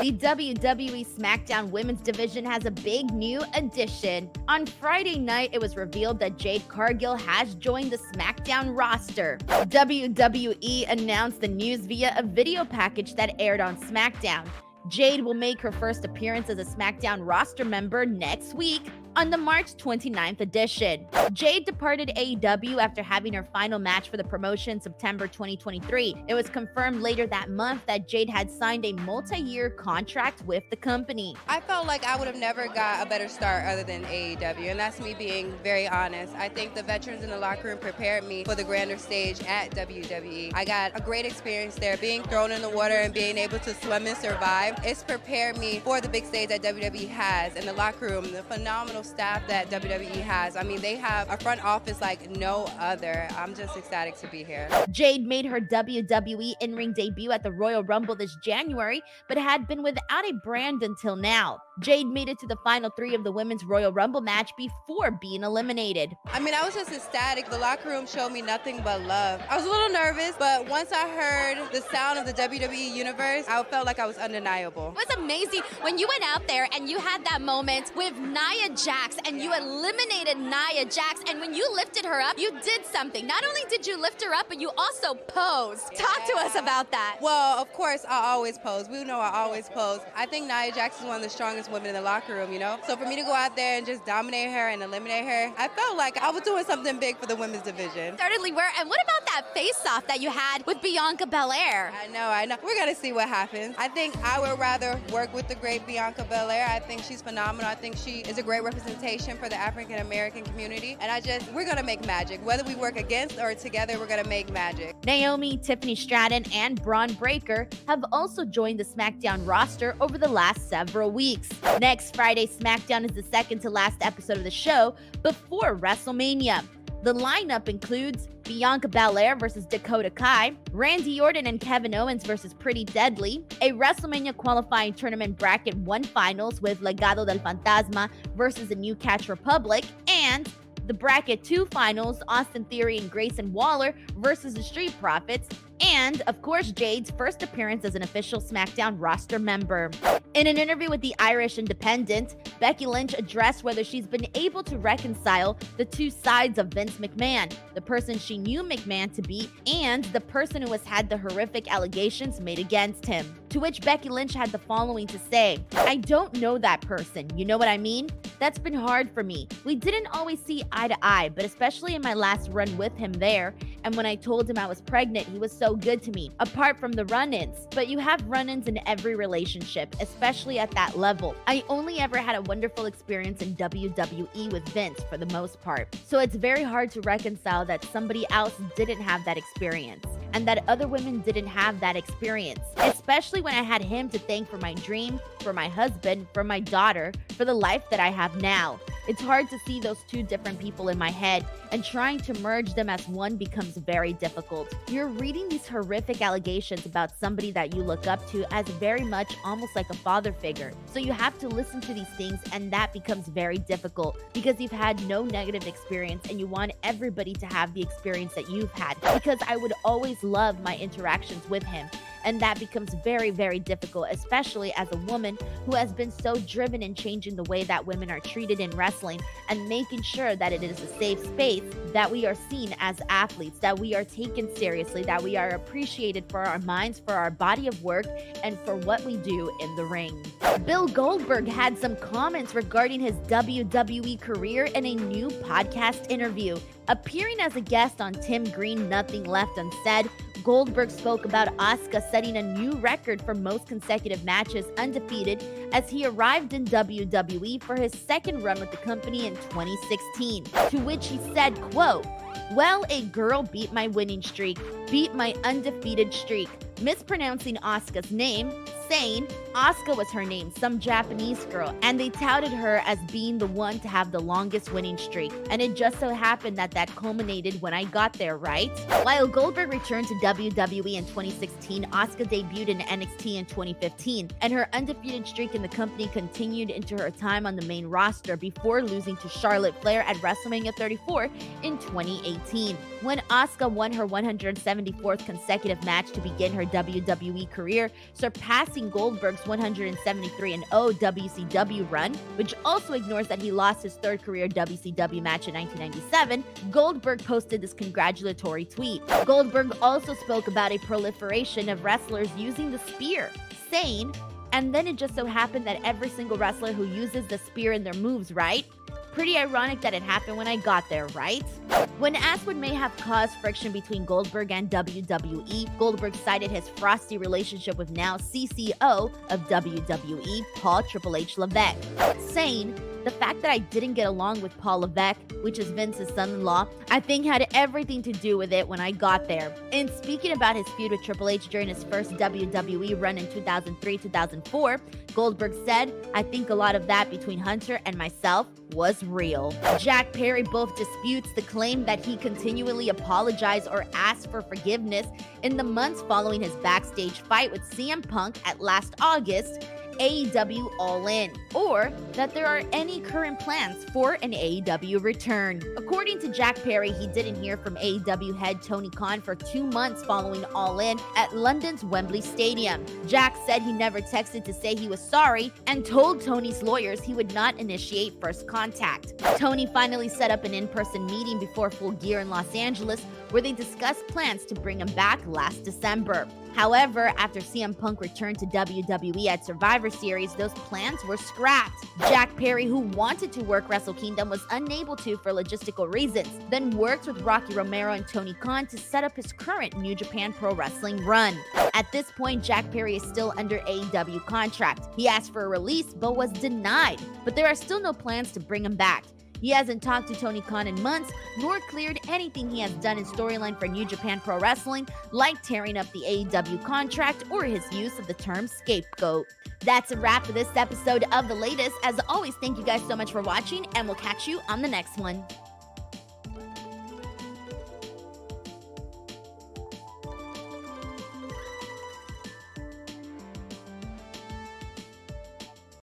The WWE SmackDown Women's Division has a big new addition. On Friday night, it was revealed that Jade Cargill has joined the SmackDown roster. WWE announced the news via a video package that aired on SmackDown. Jade will make her first appearance as a SmackDown roster member next week on the March 29th edition. Jade departed AEW after having her final match for the promotion September 2023. It was confirmed later that month that Jade had signed a multi-year contract with the company. I felt like I would have never got a better start other than AEW, and that's me being very honest. I think the veterans in the locker room prepared me for the grander stage at WWE. I got a great experience there, being thrown in the water and being able to swim and survive. It's prepared me for the big stage that WWE has, and the locker room, the phenomenal staff that WWE has. I mean, they have a front office like no other. I'm just ecstatic to be here. Jade made her WWE in ring debut at the Royal Rumble this January, but had been without a brand until now. Jade made it to the final three of the Women's Royal Rumble match before being eliminated. I mean, I was just ecstatic. The locker room showed me nothing but love. I was a little nervous, but once I heard the sound of the WWE Universe, I felt like I was undeniable. It was amazing when you went out there and you had that moment with Nia Jax and you eliminated Nia Jax. And when you lifted her up, you did something. Not only did you lift her up, but you also posed. Yeah. Talk to us about that. Well, of course, I always pose. We know I always pose. I think Nia Jax is one of the strongest women in the locker room, you know? So for me to go out there and just dominate her and eliminate her, I felt like I was doing something big for the women's division. Certainly were. And what about that face-off that you had with Bianca Belair? I know, I know. We're going to see what happens. I think I would rather work with the great Bianca Belair. I think she's phenomenal. I think she is a great representation for the African American community. And I just, we're going to make magic. Whether we work against or together, we're going to make magic. Naomi, Tiffany Stratton, and Bron Breakker have also joined the SmackDown roster over the last several weeks. Next Friday, SmackDown is the second to last episode of the show before WrestleMania. The lineup includes Bianca Belair versus Dakota Kai, Randy Orton and Kevin Owens versus Pretty Deadly, a WrestleMania qualifying tournament bracket one finals with Legado del Fantasma versus the New Catch Republic, and the bracket two finals Austin Theory and Grayson Waller versus the Street Profits, and of course, Jade's first appearance as an official SmackDown roster member. In an interview with the Irish Independent, Becky Lynch addressed whether she's been able to reconcile the two sides of Vince McMahon the person she knew McMahon to be, and the person who has had the horrific allegations made against him. To which Becky Lynch had the following to say I don't know that person, you know what I mean? That's been hard for me. We didn't always see eye to eye, but especially in my last run with him there, and when I told him I was pregnant, he was so good to me, apart from the run ins. But you have run ins in every relationship, especially at that level. I only ever had a wonderful experience in WWE with Vince for the most part. So it's very hard to reconcile that somebody else didn't have that experience and that other women didn't have that experience, especially when I had him to thank for my dream, for my husband, for my daughter, for the life that I have now. It's hard to see those two different people in my head, and trying to merge them as one becomes very difficult. You're reading these horrific allegations about somebody that you look up to as very much almost like a father figure. So you have to listen to these things, and that becomes very difficult because you've had no negative experience and you want everybody to have the experience that you've had. Because I would always love my interactions with him. And that becomes very, very difficult, especially as a woman who has been so driven in changing the way that women are treated in wrestling and making sure that it is a safe space, that we are seen as athletes, that we are taken seriously, that we are appreciated for our minds, for our body of work, and for what we do in the ring. Bill Goldberg had some comments regarding his WWE career in a new podcast interview. Appearing as a guest on Tim Green Nothing Left Unsaid, Goldberg spoke about Asuka setting a new record for most consecutive matches undefeated as he arrived in WWE for his second run with the company in 2016. To which he said, quote, well, a girl beat my winning streak, beat my undefeated streak, mispronouncing Asuka's name, saying Asuka was her name, some Japanese girl, and they touted her as being the one to have the longest winning streak. And it just so happened that that culminated when I got there, right? While Goldberg returned to WWE in 2016, Asuka debuted in NXT in 2015, and her undefeated streak in the company continued into her time on the main roster before losing to Charlotte Flair at WrestleMania 34 in 2018. When Asuka won her 174th consecutive match to begin her WWE career, surpassing Goldberg's 173 0 WCW run, which also ignores that he lost his third career WCW match in 1997, Goldberg posted this congratulatory tweet. Goldberg also spoke about a proliferation of wrestlers using the spear, saying, and then it just so happened that every single wrestler who uses the spear in their moves, right? Pretty ironic that it happened when I got there, right? When asked what may have caused friction between Goldberg and WWE, Goldberg cited his frosty relationship with now CCO of WWE, Paul Triple H Levesque, saying, the fact that I didn't get along with Paul Levesque, which is Vince's son in law, I think had everything to do with it when I got there. And speaking about his feud with Triple H during his first WWE run in 2003 2004, Goldberg said, I think a lot of that between Hunter and myself was real. Jack Perry both disputes the claim that he continually apologized or asked for forgiveness in the months following his backstage fight with CM Punk at last August AEW All In, or that there are any current plans for an AEW return. According to Jack Perry, he didn't hear from AEW head Tony Khan for two months following All In at London's Wembley Stadium. Jack said he never texted to say he was sorry and told Tony's lawyers he would not initiate first contact. Tony finally set up an in person meeting before Full Gear in Los Angeles where they discussed plans to bring him back last December. However, after CM Punk returned to WWE at Survivor Series, those plans were scrapped. Jack Perry, who wanted to work Wrestle Kingdom, was unable to for logistical reasons, then worked with Rocky Romero and Tony Khan to set up his current New Japan Pro Wrestling run. At this point, Jack Perry is still under AEW contract. He asked for a release but was denied, but there are still no plans to bring him back. He hasn't talked to Tony Khan in months, nor cleared anything he has done in storyline for New Japan Pro Wrestling, like tearing up the AEW contract or his use of the term scapegoat. That's a wrap for this episode of The Latest. As always, thank you guys so much for watching, and we'll catch you on the next one.